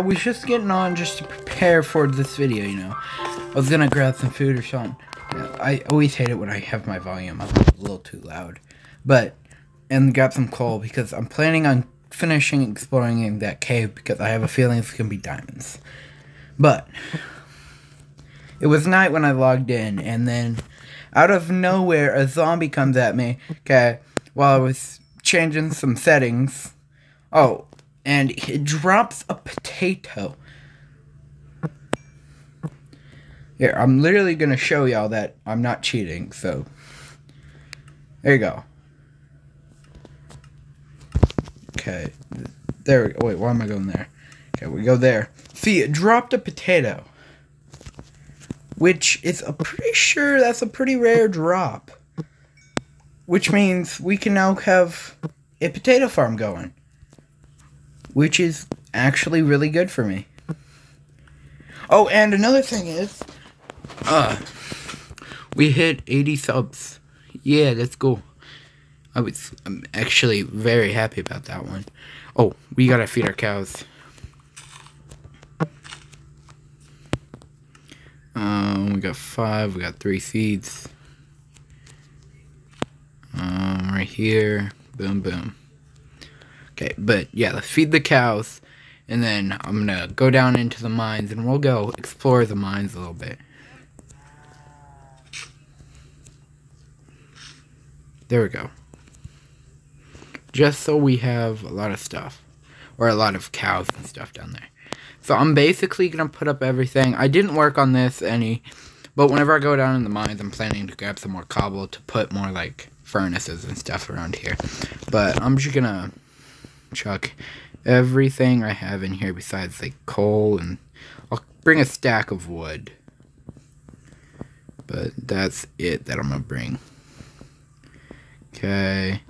I was just getting on just to prepare for this video, you know. I was gonna grab some food or something. I always hate it when I have my volume up a little too loud. But, and grab some coal because I'm planning on finishing exploring that cave because I have a feeling it's gonna be diamonds. But, it was night when I logged in, and then out of nowhere, a zombie comes at me, okay, while I was changing some settings. Oh, and it drops a potato. Here, I'm literally going to show y'all that I'm not cheating, so. There you go. Okay. There, wait, why am I going there? Okay, we go there. See, it dropped a potato. Which is a pretty sure that's a pretty rare drop. Which means we can now have a potato farm going. Which is actually really good for me. Oh, and another thing is, uh, we hit 80 subs. Yeah, let's go. I was I'm actually very happy about that one. Oh, we gotta feed our cows. Um, we got five. We got three seeds. Um, right here. Boom, boom. Okay, but yeah, let's feed the cows. And then I'm gonna go down into the mines and we'll go explore the mines a little bit. There we go. Just so we have a lot of stuff. Or a lot of cows and stuff down there. So I'm basically to put up everything. I didn't work on this any, but whenever I go down in the mines, I'm planning to grab some more cobble to put more like furnaces and stuff around here. But I'm just to chuck everything I have in here besides like coal and I'll bring a stack of wood. But that's it that I'm to bring. Okay.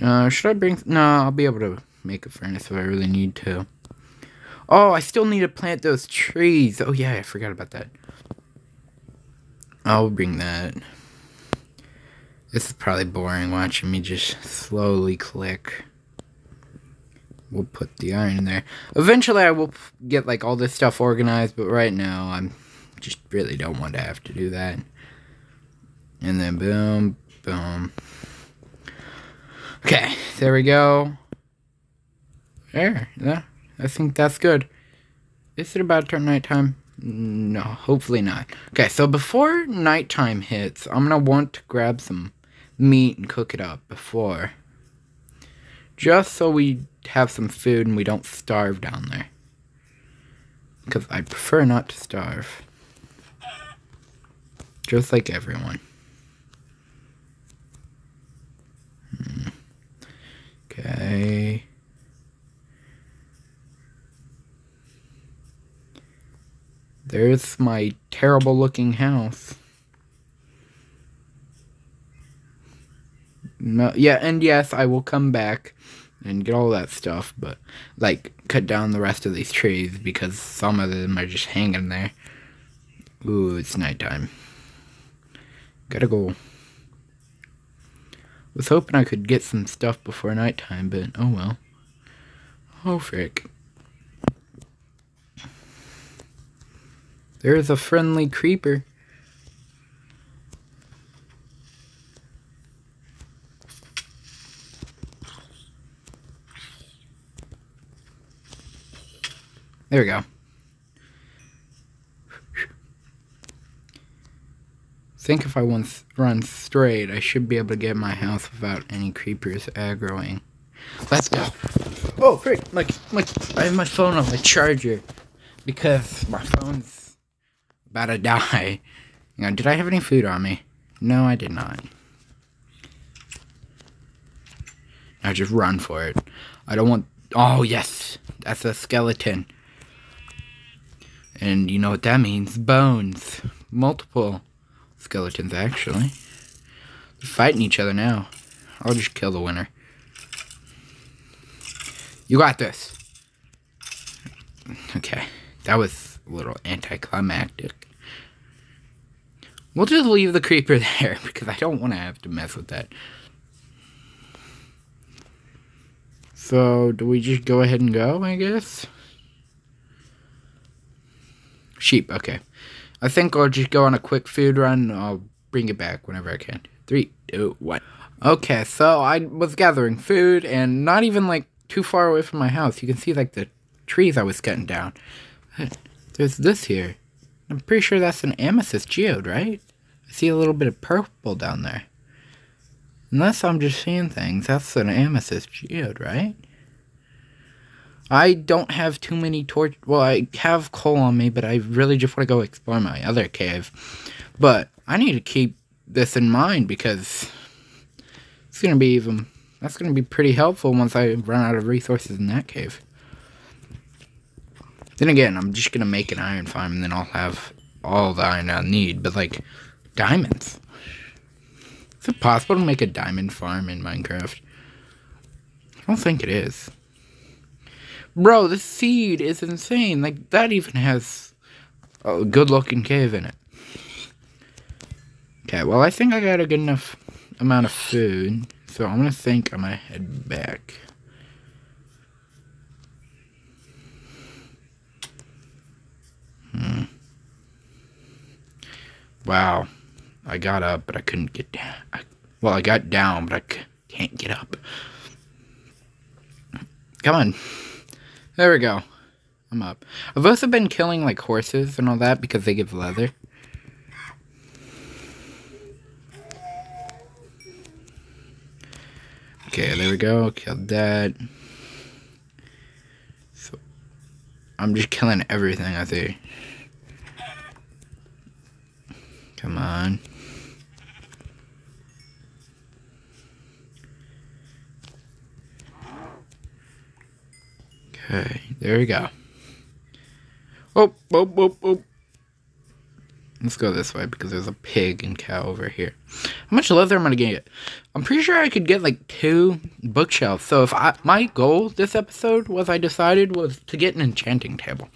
Uh, should I bring... No, I'll be able to make a furnace if I really need to. Oh, I still need to plant those trees. Oh, yeah, I forgot about that. I'll bring that. This is probably boring watching me just slowly click. We'll put the iron in there. Eventually, I will get, like, all this stuff organized, but right now, I'm just really don't want to have to do that. And then boom, boom. Okay, there we go. There, yeah. I think that's good. Is it about to turn nighttime? No, hopefully not. Okay, so before nighttime hits, I'm gonna want to grab some meat and cook it up before. Just so we have some food and we don't starve down there. Because I prefer not to starve. Just like everyone. Hmm. Okay. There's my terrible looking house. No, yeah, and yes, I will come back and get all that stuff, but like cut down the rest of these trees because some of them are just hanging there. Ooh, it's nighttime. Gotta go. Was hoping I could get some stuff before nighttime, but oh well. Oh frick. There's a friendly creeper. There we go. think if I once run straight, I should be able to get my house without any creepers aggroing. Let's go. Oh, frick. My, my, I have my phone on my charger because my phone's about to die. Know, did I have any food on me? No, I did not. I just run for it. I don't want... Oh, yes. That's a skeleton. And you know what that means. Bones. Multiple skeletons, actually. They're fighting each other now. I'll just kill the winner. You got this. Okay. That was a little anticlimactic. We'll just leave the creeper there because I don't want to have to mess with that. So, do we just go ahead and go, I guess? Sheep, okay. I think I'll just go on a quick food run. I'll bring it back whenever I can. Three, two, one. Okay, so I was gathering food and not even like too far away from my house. You can see like the trees I was cutting down. There's this here. I'm pretty sure that's an amethyst geode, right? I see a little bit of purple down there. Unless I'm just seeing things, that's an amethyst geode, right? I don't have too many torch. Well, I have coal on me, but I really just want to go explore my other cave. But I need to keep this in mind because it's gonna be even. That's gonna be pretty helpful once I run out of resources in that cave. Then again, I'm just gonna make an iron farm, and then I'll have all the iron I need. But like diamonds, is it possible to make a diamond farm in Minecraft? I don't think it is. Bro, the seed is insane. Like, that even has a good looking cave in it. Okay, well, I think I got a good enough amount of food. So I'm gonna think I'm gonna head back. Hmm. Wow. I got up, but I couldn't get down. I, well, I got down, but I can't get up. Come on. There we go. I'm up. I've also been killing like horses and all that because they give leather. Okay, there we go. Killed that. So I'm just killing everything I see. Come on. Okay, there we go. Oh, oh, oh, oh. Let's go this way because there's a pig and cow over here. How much leather am I gonna get? I'm pretty sure I could get like two bookshelves. So if I my goal this episode was I decided was to get an enchanting table.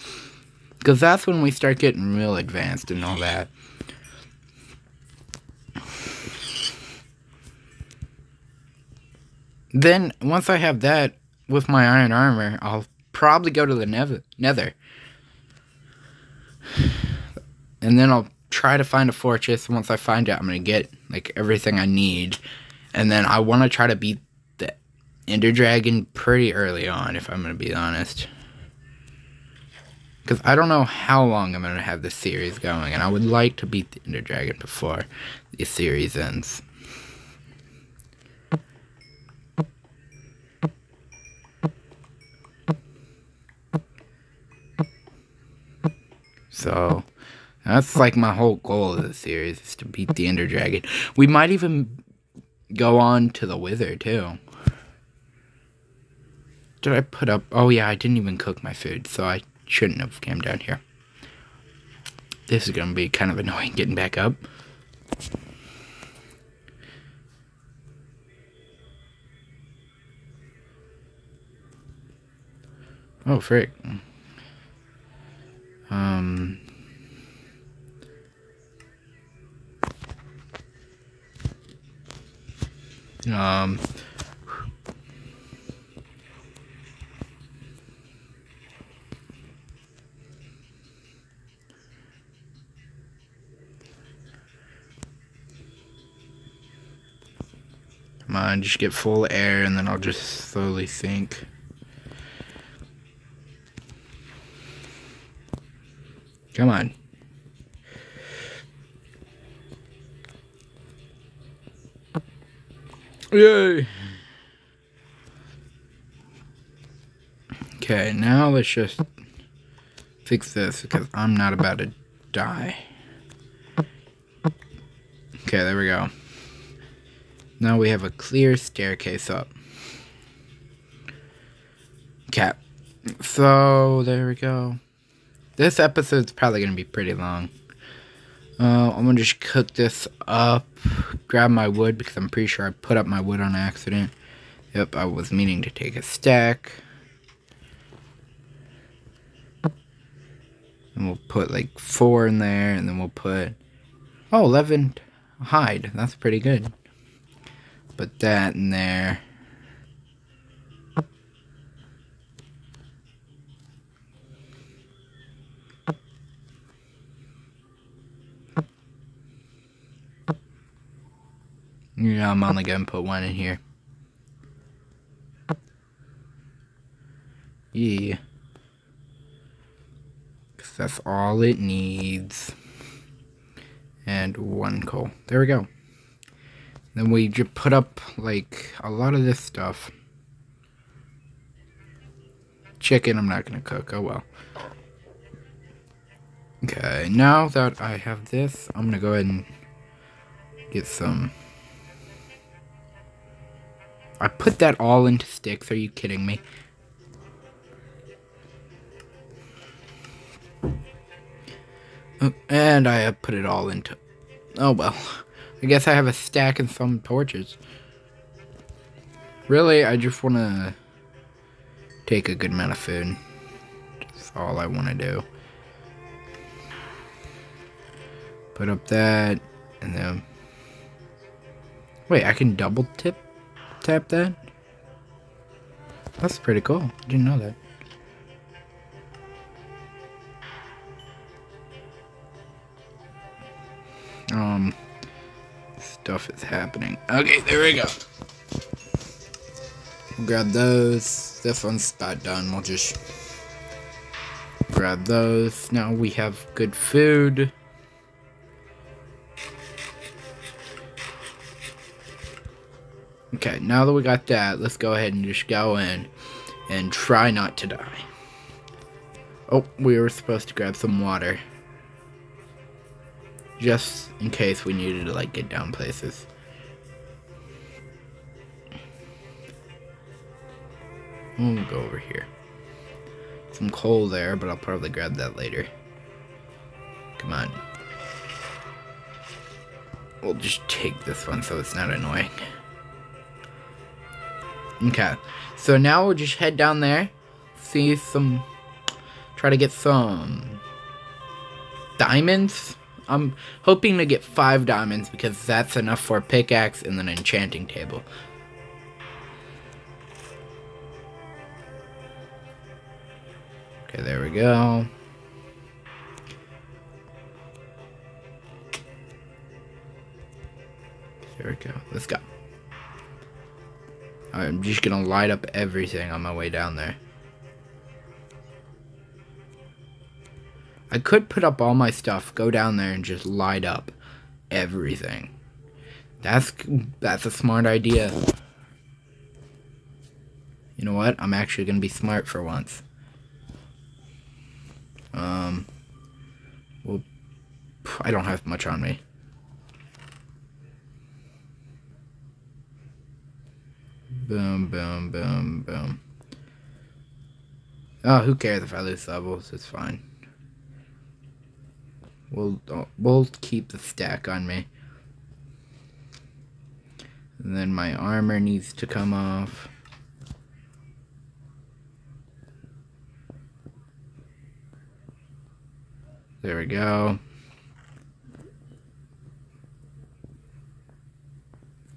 Because that's when we start getting real advanced and all that. Then once I have that with my iron armor, I'll probably go to the nether. And then I'll try to find a fortress. Once I find it, I'm going to get like everything I need. And then I want to try to beat the Ender Dragon pretty early on, if I'm going to be honest. Because I don't know how long I'm going to have this series going. And I would like to beat the Ender Dragon before the series ends. So that's like my whole goal of the series is to beat the Ender Dragon. We might even go on to the Wither too. Did I put up? Oh yeah, I didn't even cook my food, so I shouldn't have came down here. This is gonna be kind of annoying getting back up. Oh frick. Um, um, Come on, just get full air and then I'll just slowly sink. Come on. Yay! Okay, now let's just fix this because I'm not about to die. Okay, there we go. Now we have a clear staircase up. Okay. So, there we go. This episode's probably going to be pretty long. Uh, I'm to just cook this up, grab my wood, because I'm pretty sure I put up my wood on accident. Yep, I was meaning to take a stack. And we'll put like four in there, and then we'll put, oh, 11 hide. That's pretty good. Put that in there. Yeah, I'm only gonna put one in here. Yeah. Cause that's all it needs. And one coal. There we go. Then we just put up, like, a lot of this stuff. Chicken I'm not gonna cook, oh well. Okay, now that I have this, I'm gonna go ahead and get some I put that all into sticks. Are you kidding me? Oh, and I put it all into... Oh, well. I guess I have a stack and some torches. Really, I just want to take a good amount of food. That's all I want to do. Put up that, and then... Wait, I can double tip? Tap that? That's pretty cool. Didn't know that. Um, stuff is happening. Okay, there we go. We'll grab those. This one's about done. We'll just grab those. Now we have good food. Okay, now that we got that, let's go ahead and just go in and try not to die. Oh, we were supposed to grab some water. Just in case we needed to, like, get down places. We'll go over here. Some coal there, but I'll probably grab that later. Come on. We'll just take this one so it's not annoying. Okay. So now we'll just head down there. See some... Try to get some... Diamonds? I'm hoping to get five diamonds because that's enough for a pickaxe and an enchanting table. Okay, there we go. There we go. Let's go. I'm just gonna light up everything on my way down there. I could put up all my stuff, go down there and just light up everything. That's that's a smart idea. You know what? I'm actually gonna be smart for once. Um, well, I don't have much on me. Boom, boom, boom, boom. Oh, who cares if I lose levels? It's fine. We'll uh, we'll keep the stack on me. And then my armor needs to come off. There we go.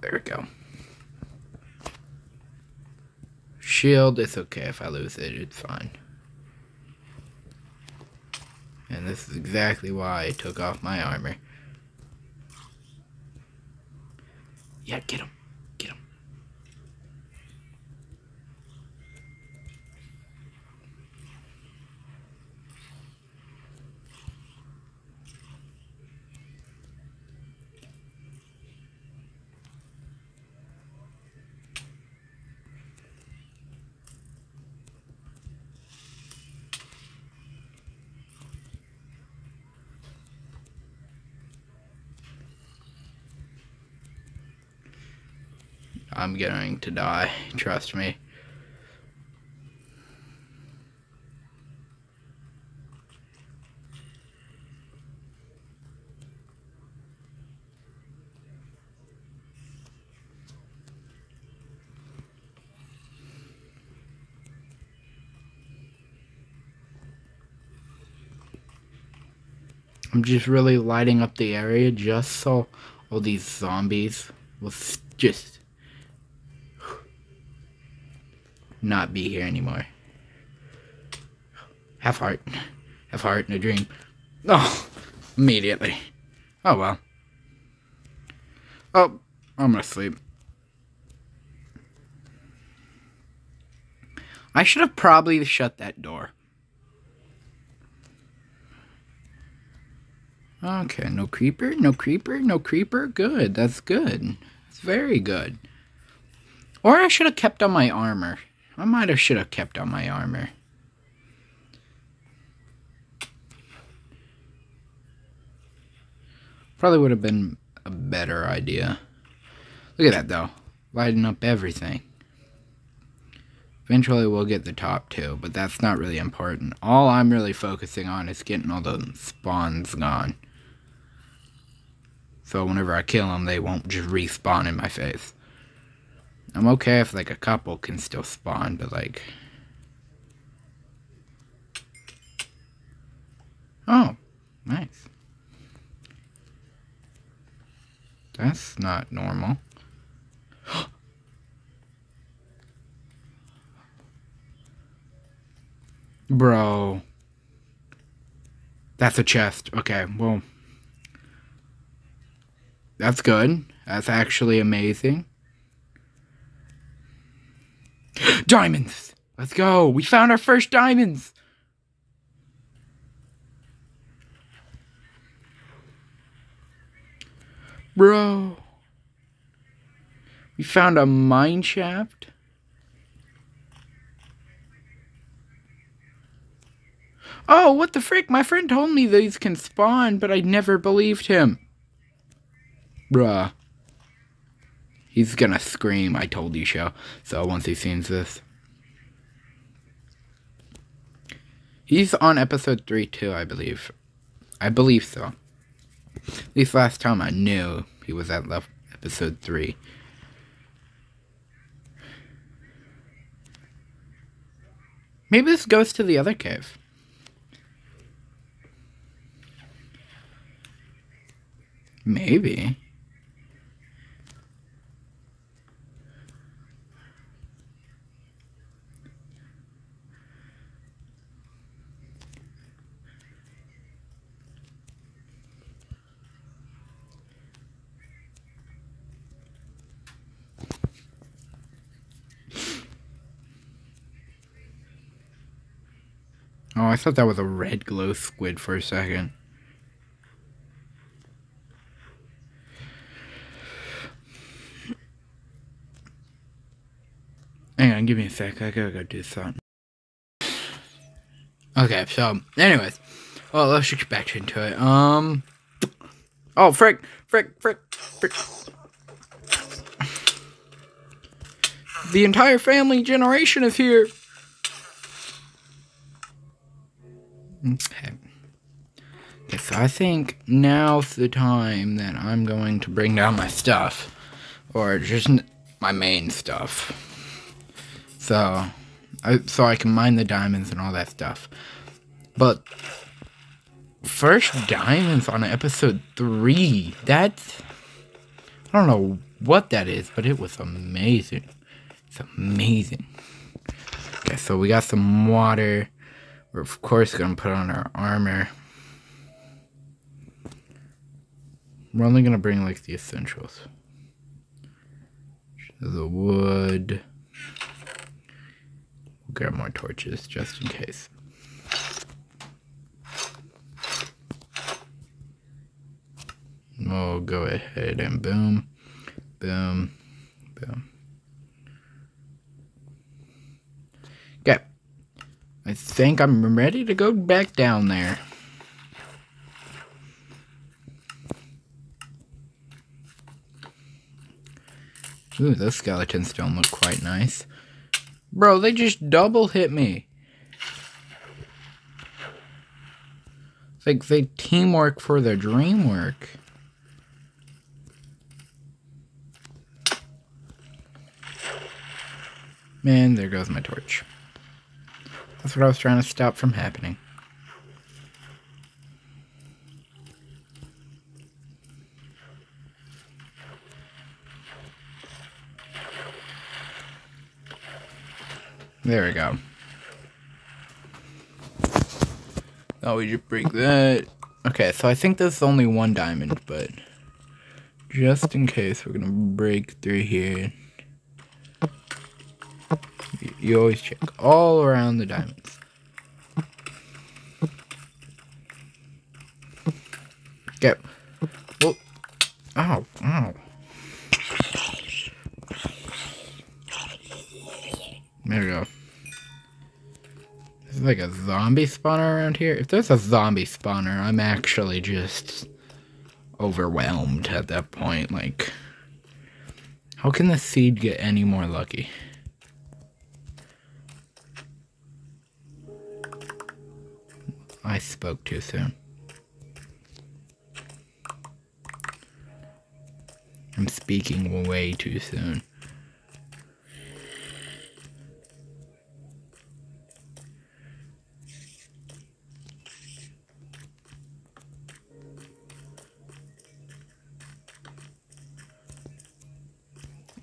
There we go. Shield, it's okay if I lose it, it's fine. And this is exactly why I took off my armor. Yeah, get him. I'm going to die. Trust me. I'm just really lighting up the area just so all these zombies will just not be here anymore. Half heart. Half heart and a dream. Oh, immediately. Oh well. Oh, I'm gonna sleep. I should have probably shut that door. Okay, no creeper, no creeper, no creeper. Good, that's good. It's very good. Or I should have kept on my armor. I might have should have kept on my armor. Probably would have been a better idea. Look at that though. Lighting up everything. Eventually we'll get the top two, but that's not really important. All I'm really focusing on is getting all the spawns gone. So whenever I kill them, they won't just respawn in my face. I'm okay if like a couple can still spawn, but like... Oh, nice. That's not normal. Bro. That's a chest. Okay, well. That's good. That's actually amazing. Diamonds! Let's go! We found our first diamonds! Bro. We found a mine shaft. Oh, what the frick? My friend told me these can spawn, but I never believed him. Bruh. He's gonna scream, I told you so. So once he sees this. He's on episode 3 too, I believe. I believe so. At least last time I knew he was at episode 3. Maybe this goes to the other cave. Maybe. Oh, I thought that was a red glow squid for a second. Hang on, give me a sec. I gotta go do something. Okay, so, anyways. Well, let's get back into it. Um. Oh, frick, frick, frick, frick. The entire family generation is here. Okay. So I think now's the time that I'm going to bring down my stuff. Or just my main stuff. So, I, so I can mine the diamonds and all that stuff. But, first diamonds on episode 3. That's, I don't know what that is, but it was amazing. It's amazing. Okay, so we got some water. We're of course going to put on our armor. We're only going to bring like the essentials. The wood. We'll grab more torches just in case. We'll go ahead and boom, boom, boom. I think I'm ready to go back down there. Ooh, those skeletons don't look quite nice. Bro, they just double hit me. Like they teamwork for their dream work. Man, there goes my torch. That's what I was trying to stop from happening. There we go. Now we just break that. Okay, so I think there's only one diamond, but just in case we're gonna break through here. You always check all around the diamonds. Get. Well, oh, ow, ow. There we go. There's like a zombie spawner around here. If there's a zombie spawner, I'm actually just overwhelmed at that point. Like, how can the seed get any more lucky? I spoke too soon. I'm speaking way too soon.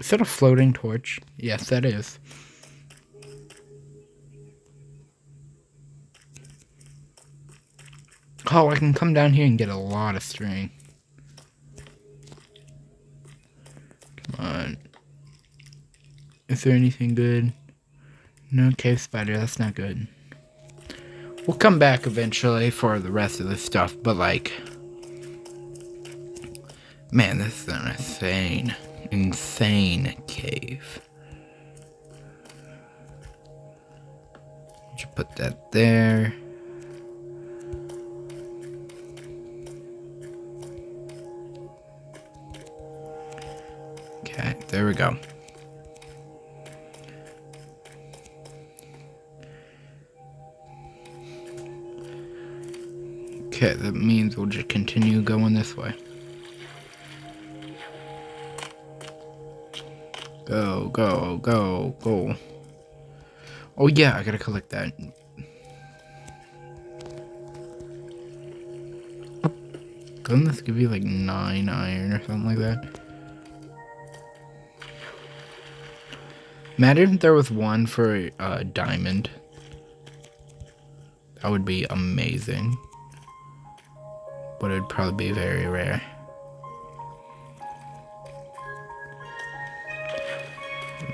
Is that a floating torch? Yes, that is. Oh, I can come down here and get a lot of string. Come on. Is there anything good? No cave spider, that's not good. We'll come back eventually for the rest of the stuff, but like... Man, this is an insane, insane cave. You put that there. There we go. Okay, that means we'll just continue going this way. Go, go, go, go. Oh yeah, I gotta collect that. Doesn't this give you like 9 iron or something like that? Imagine if there was one for a uh, diamond. That would be amazing. But it'd probably be very rare.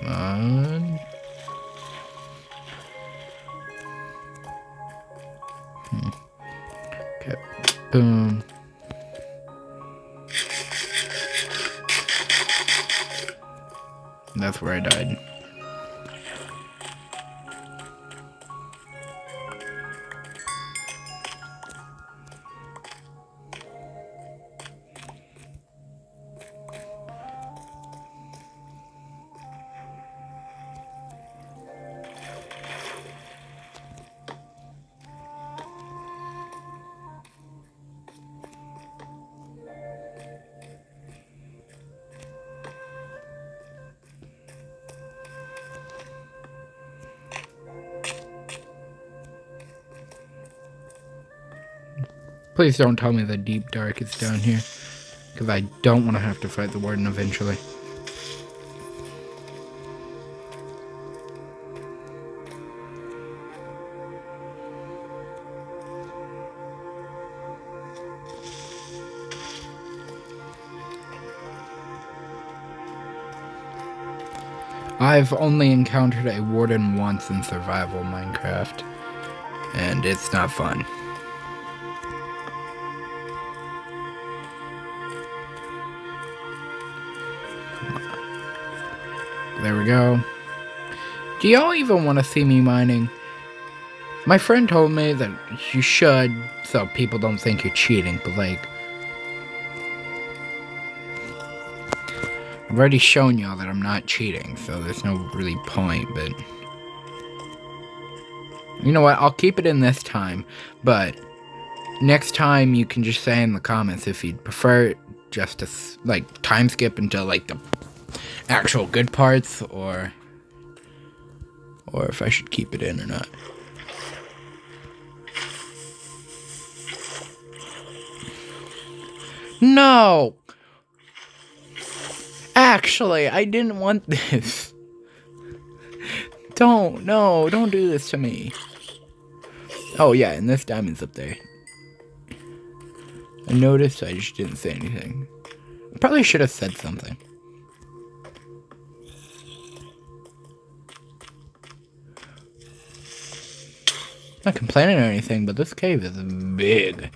Come on. Hmm. Okay. Boom. That's where I died. Please don't tell me the deep dark is down here. Because I don't want to have to fight the warden eventually. I've only encountered a warden once in survival Minecraft, and it's not fun. There we go. Do y'all even want to see me mining? My friend told me that you should, so people don't think you're cheating, but like... I've already shown y'all that I'm not cheating, so there's no really point, but... You know what, I'll keep it in this time, but... Next time you can just say in the comments if you'd prefer just to, like, time skip until, like, the actual good parts or or if I should keep it in or not. No! Actually, I didn't want this. Don't, no, don't do this to me. Oh yeah, and this diamond's up there. I noticed, I just didn't say anything. Probably should have said something. Not complaining or anything, but this cave is big.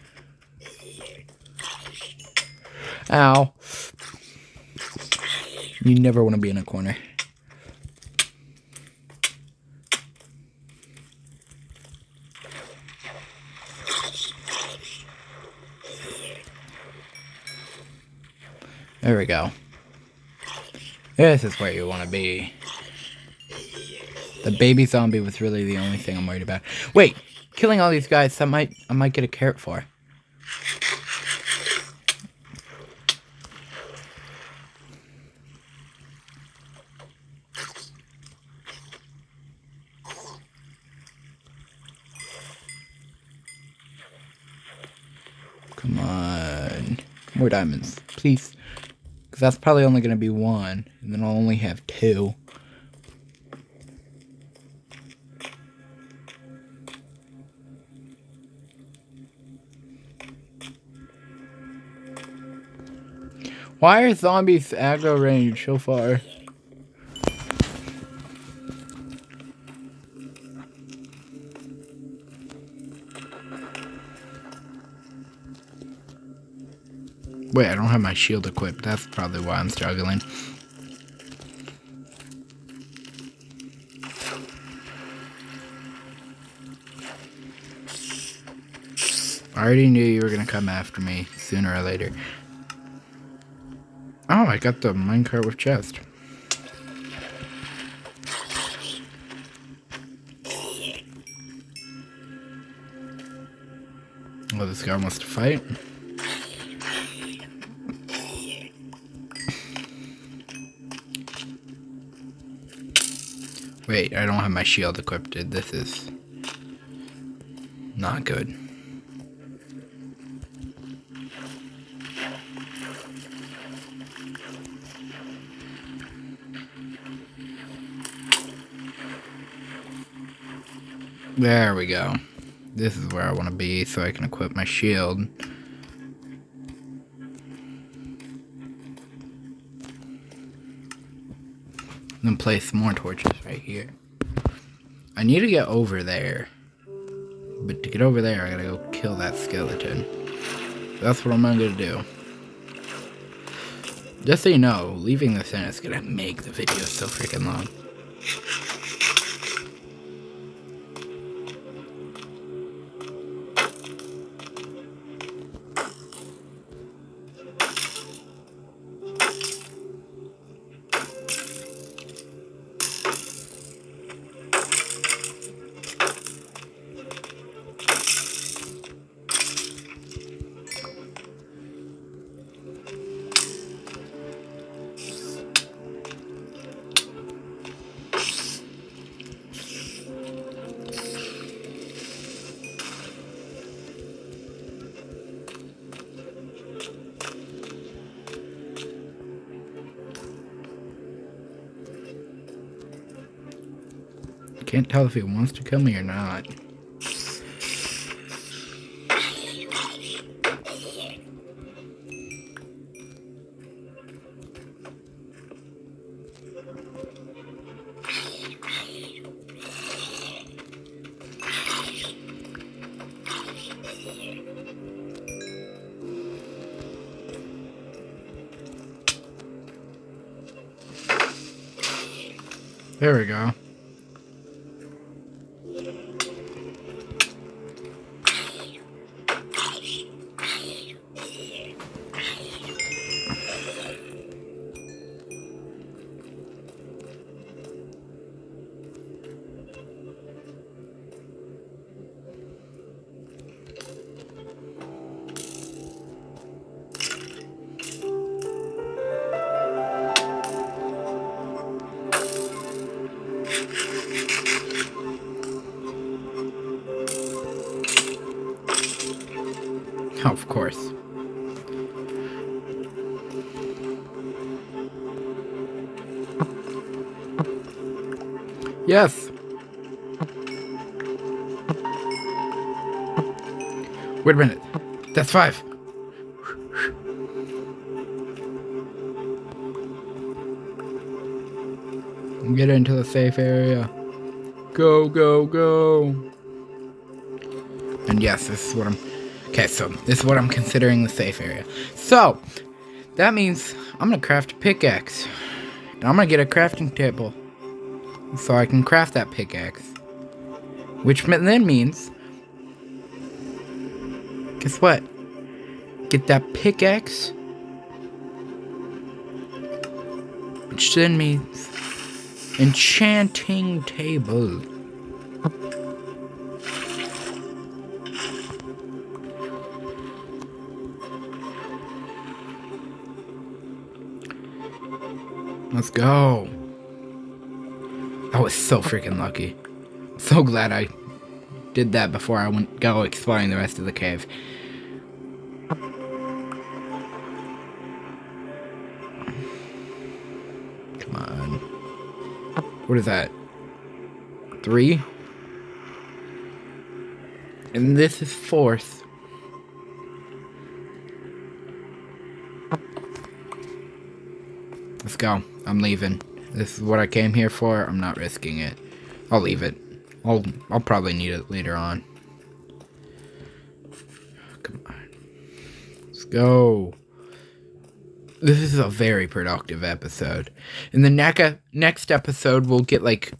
Ow. You never want to be in a corner. There we go. This is where you want to be. The baby zombie was really the only thing I'm worried about. Wait, killing all these guys, that might I might get a carrot for. Come on. More diamonds, please. Because that's probably only going to be one. And then I'll only have two. Why are zombies aggro range so far? Wait, I don't have my shield equipped. That's probably why I'm struggling. I already knew you were gonna come after me sooner or later. Oh, I got the minecart with chest. Oh, this guy wants to fight. Wait, I don't have my shield equipped. This is not good. There we go. This is where I want to be so I can equip my shield. then place more torches right here. I need to get over there. But to get over there, I gotta go kill that skeleton. That's what I'm gonna do. Just so you know, leaving this in is gonna make the video so freaking long. Can't tell if he wants to kill me or not. of course. Yes. Wait a minute. That's five. Get into the safe area. Go, go, go. And yes, this is what I'm Okay, so this is what I'm considering the safe area. So, that means I'm gonna craft a pickaxe. And I'm gonna get a crafting table. So I can craft that pickaxe. Which then means. Guess what? Get that pickaxe. Which then means. Enchanting table. Go. I was so freaking lucky. So glad I did that before I went go exploring the rest of the cave. Come on. What is that? Three? And this is fourth. Go. I'm leaving. This is what I came here for. I'm not risking it. I'll leave it. I'll I'll probably need it later on. Come on. Let's go. This is a very productive episode. In the neca- next episode, we'll get like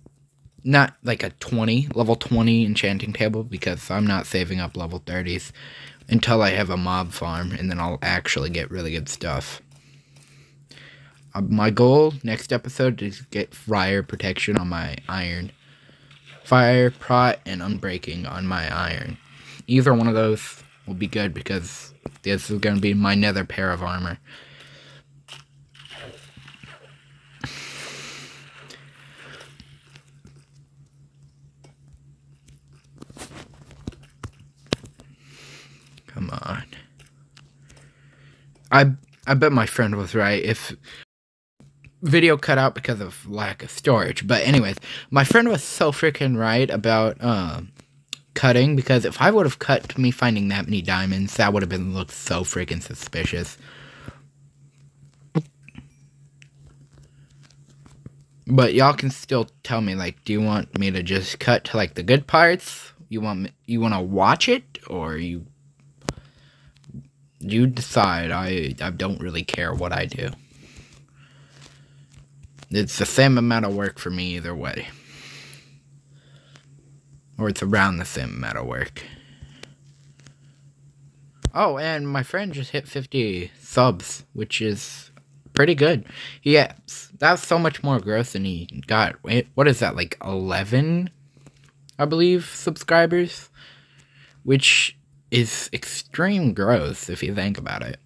not like a 20, level 20 enchanting table because I'm not saving up level 30s until I have a mob farm and then I'll actually get really good stuff. Uh, my goal next episode is get fire protection on my iron. Fire, prot, and unbreaking on my iron. Either one of those will be good because this is going to be my nether pair of armor. Come on. I I bet my friend was right. If video cut out because of lack of storage. But anyways, my friend was so freaking right about uh, cutting because if I would have cut me finding that many diamonds, that would have been looked so freaking suspicious. But y'all can still tell me like, do you want me to just cut to like the good parts? You want me, you want to watch it or you you decide. I I don't really care what I do. It's the same amount of work for me either way. Or it's around the same amount of work. Oh, and my friend just hit 50 subs, which is pretty good. Yeah, that's so much more growth than he got. Wait, what is that, like 11, I believe, subscribers? Which is extreme growth if you think about it.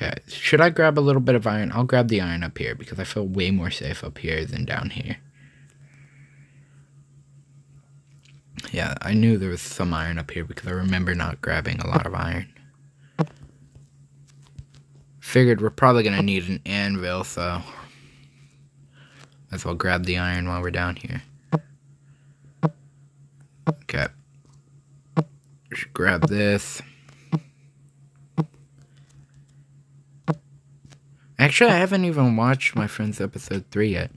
Okay, should I grab a little bit of iron? I'll grab the iron up here because I feel way more safe up here than down here. Yeah, I knew there was some iron up here because I remember not grabbing a lot of iron. Figured we're probably going to need an anvil, so... Might as well grab the iron while we're down here. Okay. Should grab this. Actually, I haven't even watched my friend's episode 3 yet.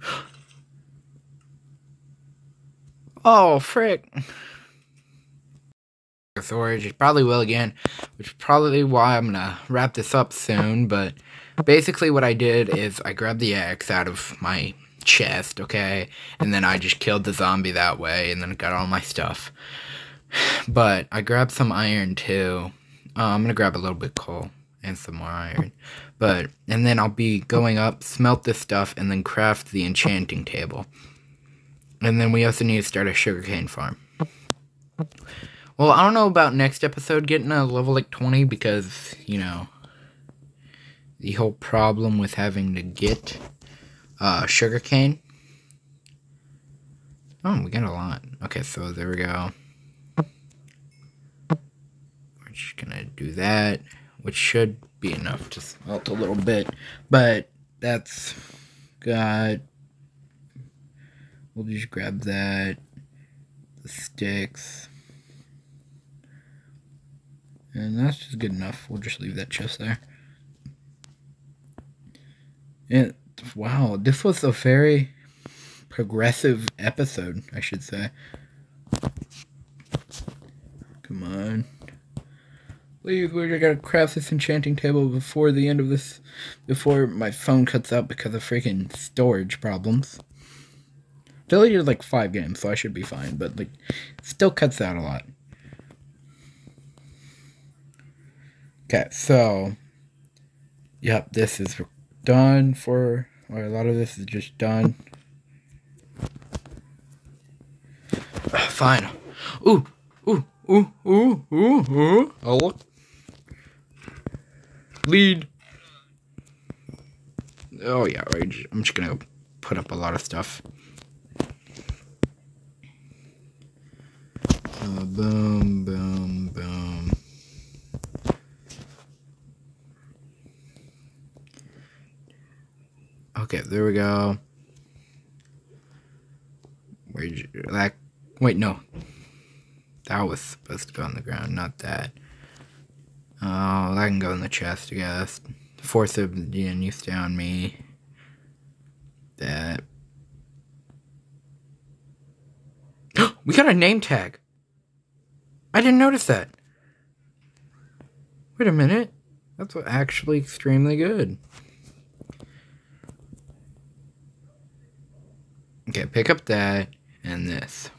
Oh, frick. Storage, probably will again, which is probably why I'm gonna wrap this up soon, but basically what I did is I grabbed the axe out of my chest, okay, and then I just killed the zombie that way, and then got all my stuff. But I grabbed some iron too, uh, I'm gonna grab a little bit coal and some more iron. But, and then I'll be going up, smelt this stuff, and then craft the enchanting table. And then we also need to start a sugarcane farm. Well, I don't know about next episode getting a level like 20 because, you know, the whole problem with having to get uh, sugarcane. Oh, we got a lot. Okay, so there we go just gonna do that, which should be enough to smelt a little bit, but that's got, we'll just grab that, the sticks, And that's just good enough. We'll just leave that chest there. And wow, this was a very progressive episode, I should say. Come on. Please, we're gonna craft this enchanting table before the end of this, before my phone cuts out because of freaking storage problems. Deleted like five games, so I should be fine, but like, still cuts out a lot. Okay, so, yep, this is done for, or a lot of this is just done. Fine. Ooh, ooh, ooh, ooh, ooh, ooh. Oh, look. Lead. Oh, yeah. I'm just gonna put up a lot of stuff. Uh, boom, boom, boom. Okay, there we go. Where'd you, wait, no. That was supposed to go on the ground, not that. Oh, that can go in the chest, I guess. Fourth obsidian, you stay on me. That. we got a name tag! I didn't notice that. Wait a minute. That's actually extremely good. Okay, pick up that and this.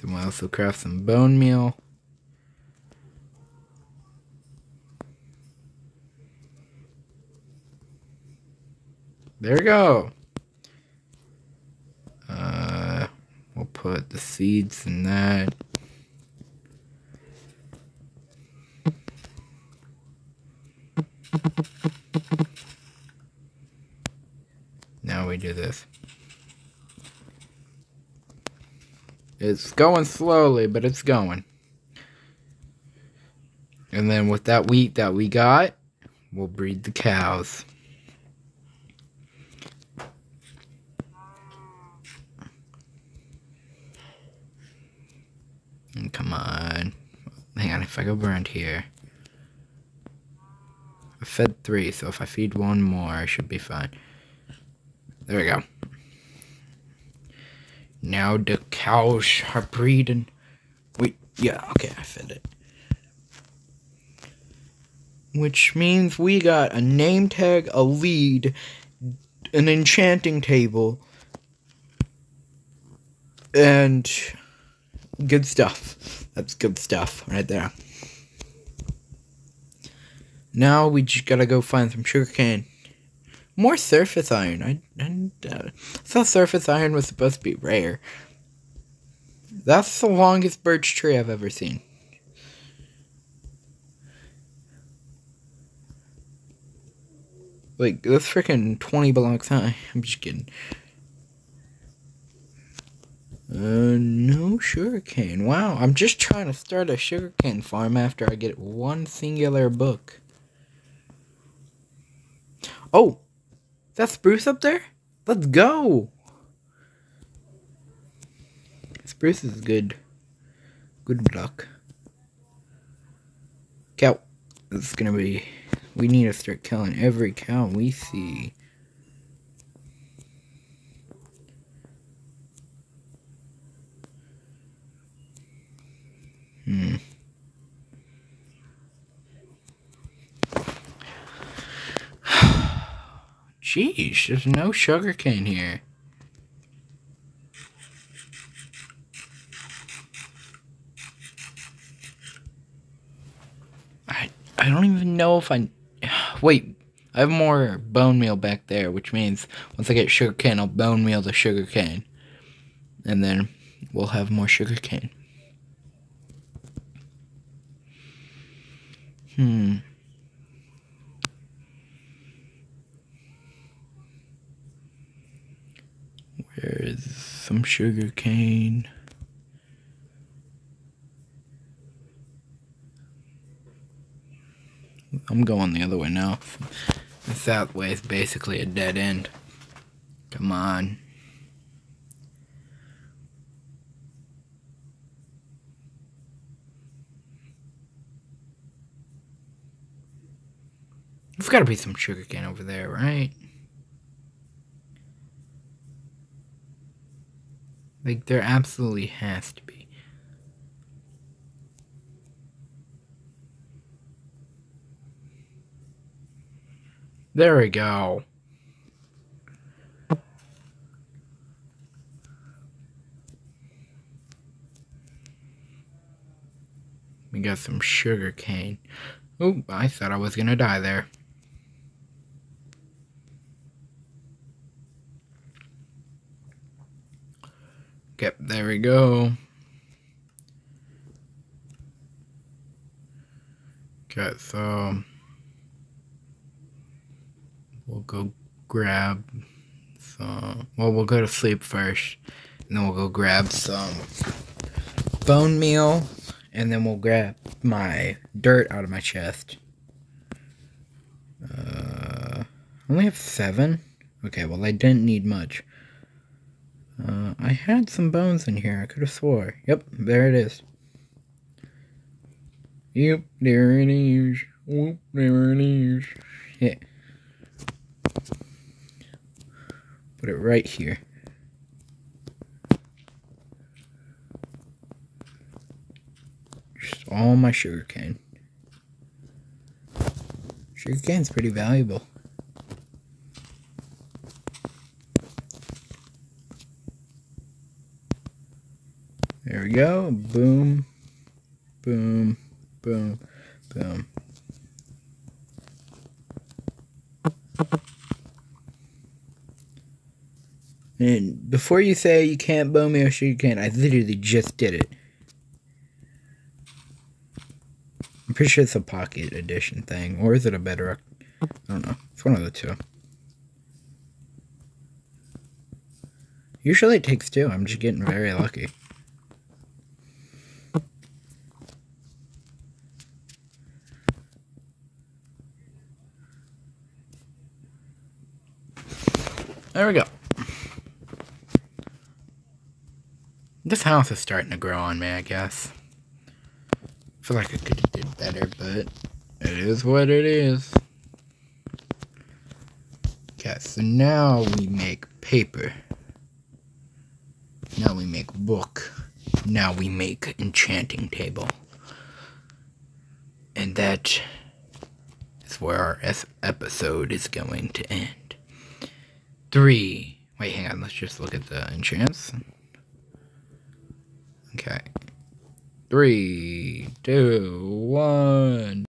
Then we'll also craft some bone meal. There we go. Uh, we'll put the seeds in that. Now we do this. It's going slowly, but it's going. And then with that wheat that we got, we'll breed the cows. And come on. Hang on, if I go around here. I fed three, so if I feed one more, I should be fine. There we go. Now the cows are breeding. Wait, yeah, okay, I fed it. Which means we got a name tag, a lead, an enchanting table, and good stuff. That's good stuff right there. Now we just gotta go find some sugarcane. More surface iron. I, I uh, thought surface iron was supposed to be rare. That's the longest birch tree I've ever seen. Like, that's freaking 20 blocks high. I'm just kidding. Uh, no sugarcane. Wow, I'm just trying to start a sugarcane farm after I get one singular book. Oh, that spruce up there? Let's go! Spruce is good. Good luck. Cow. Is gonna be we need to start killing every cow we see. Hmm. Jeez, there's no sugarcane here. I I don't even know if I Wait, I have more bone meal back there, which means once I get sugar cane, I'll bone meal the sugar cane. And then we'll have more sugar cane. Hmm. There's some sugar cane. I'm going the other way now. This south way is basically a dead end. Come on. There's got to be some sugar cane over there, right? Like, there absolutely has to be. There we go. We got some sugar cane. Oh, I thought I was gonna die there. Yep, there we go. Got some. We'll go grab some. Well, we'll go to sleep first, and then we'll go grab some bone meal, and then we'll grab my dirt out of my chest. Uh, I only have seven. Okay, well, I didn't need much. Uh, I had some bones in here. I could have swore. Yep, there it is. Yep, there it is. Whoop, there it is. Yeah. Put it right here. Just all my sugar cane. Sugar cane's pretty valuable. There we go. Boom, boom, boom, boom. And before you say you can't bow me or sure you can, I literally just did it. I'm pretty sure it's a pocket edition thing. Or is it a bedrock? I don't know. It's one of the two. Usually it takes two. I'm just getting very lucky. There we go. This house is starting to grow on me, I guess. I feel like I could have did better, but it is what it is. Okay, so now we make paper. Now we make book. Now we make enchanting table. And that is where our episode is going to end three. Wait, hang on. Let's just look at the enchants. Okay. Three, two, one.